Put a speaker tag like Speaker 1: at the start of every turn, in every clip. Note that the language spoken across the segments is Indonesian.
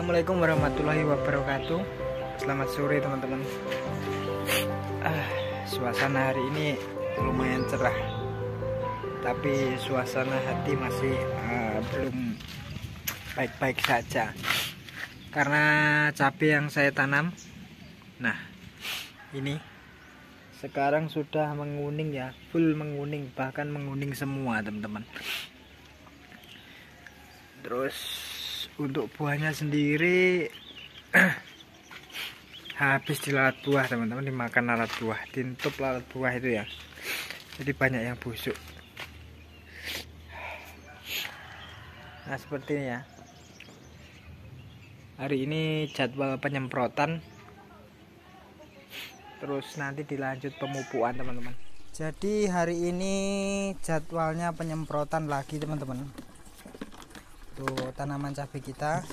Speaker 1: Assalamualaikum warahmatullahi wabarakatuh. Selamat sore teman-teman. Ah, Suasana hari ini lumayan cerah. Tapi suasana hati masih uh, belum baik-baik saja. Karena cabai yang saya tanam Nah ini sekarang sudah menguning ya Full menguning bahkan menguning semua teman-teman. Terus untuk buahnya sendiri habis dilalat buah teman-teman dimakan lalat buah. Tintup lalat buah itu ya. Jadi banyak yang busuk. Nah seperti ini ya. Hari ini jadwal penyemprotan. Terus nanti dilanjut pemupukan teman-teman. Jadi hari ini jadwalnya penyemprotan lagi teman-teman untuk tanaman cabai kita.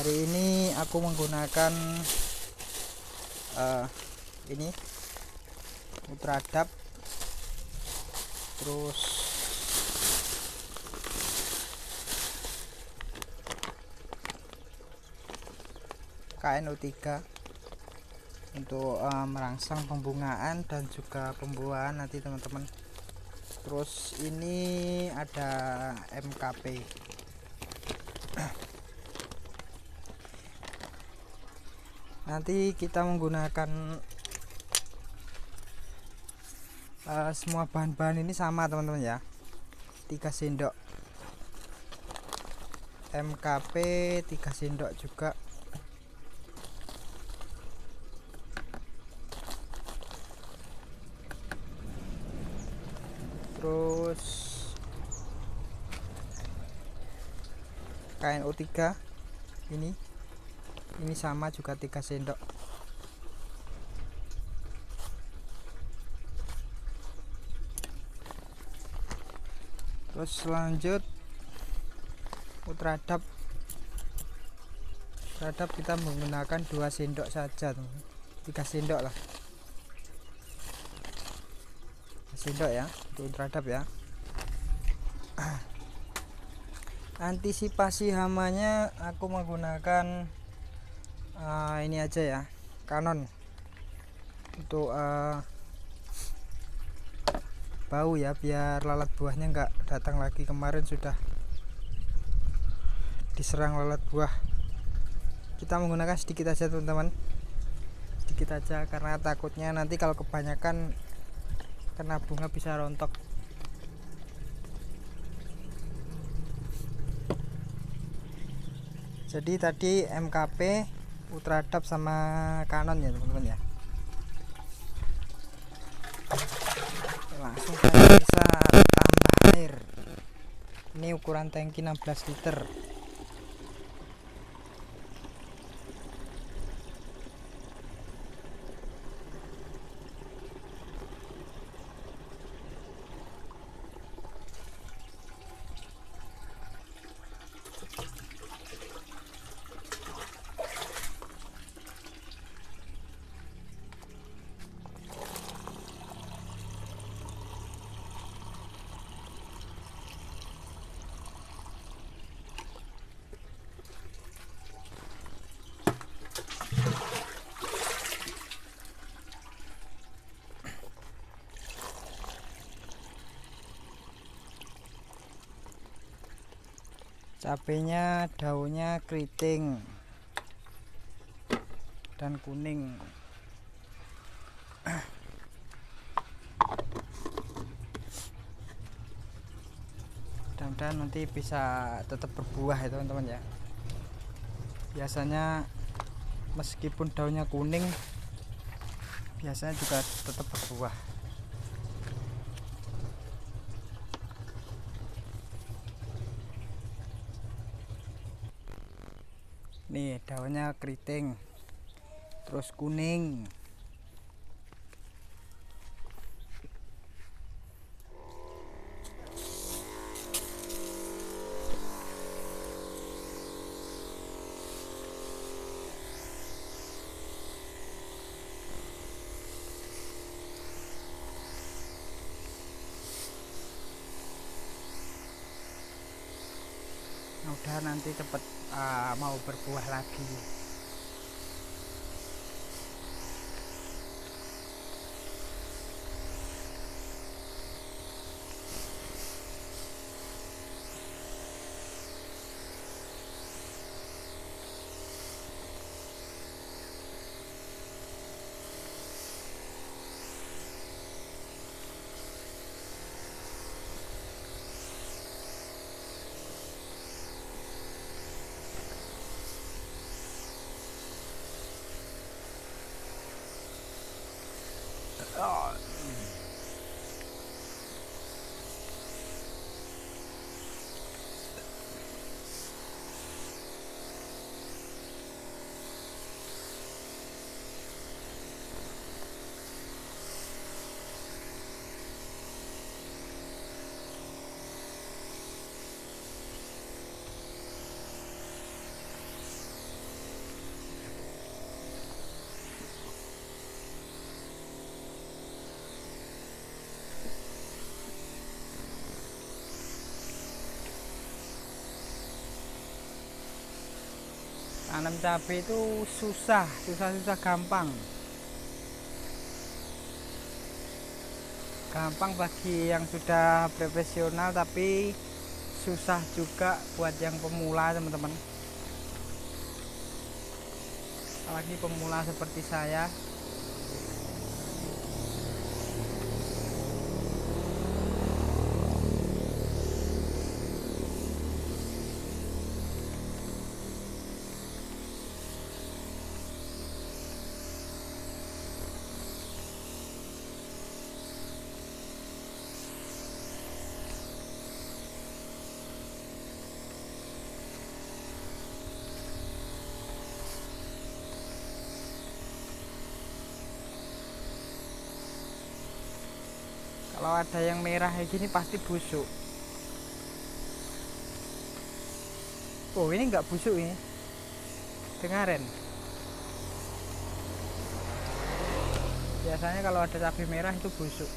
Speaker 1: Hari ini aku menggunakan uh, ini ultradap terus KNO3 untuk uh, merangsang pembungaan dan juga pembuahan. Nanti teman-teman terus ini ada MKP nanti kita menggunakan uh, semua bahan-bahan ini sama teman-teman ya. 3 sendok MKP 3 sendok juga terus KNO3 ini. Ini sama juga 3 sendok. Terus lanjut ultradap ultradap kita menggunakan 2 sendok saja teman 3 sendok lah. Sendok ya untuk terhadap ya. Antisipasi hamanya aku menggunakan uh, ini aja ya kanon. Untuk uh, bau ya biar lalat buahnya enggak datang lagi. Kemarin sudah diserang lalat buah. Kita menggunakan sedikit aja teman-teman. Sedikit aja karena takutnya nanti kalau kebanyakan kena bunga bisa rontok. Jadi tadi MKP Ultradap sama Canon ya teman-teman ya? Langsung bisa tambah air. Ini ukuran tangki 16 liter cabenya daunnya keriting dan kuning. Mudah-mudahan nanti bisa tetap berbuah ya teman-teman ya. Biasanya meskipun daunnya kuning biasanya juga tetap berbuah nih daunnya keriting terus kuning nanti cepat uh, mau berbuah lagi Oh. Tanam cabai itu susah susah-susah gampang. Gampang bagi yang sudah profesional tapi susah juga buat yang pemula teman-teman. Apalagi pemula seperti saya kalau ada yang merah kayak gini pasti busuk. Oh ini enggak busuk ini. Dengarin. Biasanya kalau ada cabai merah itu busuk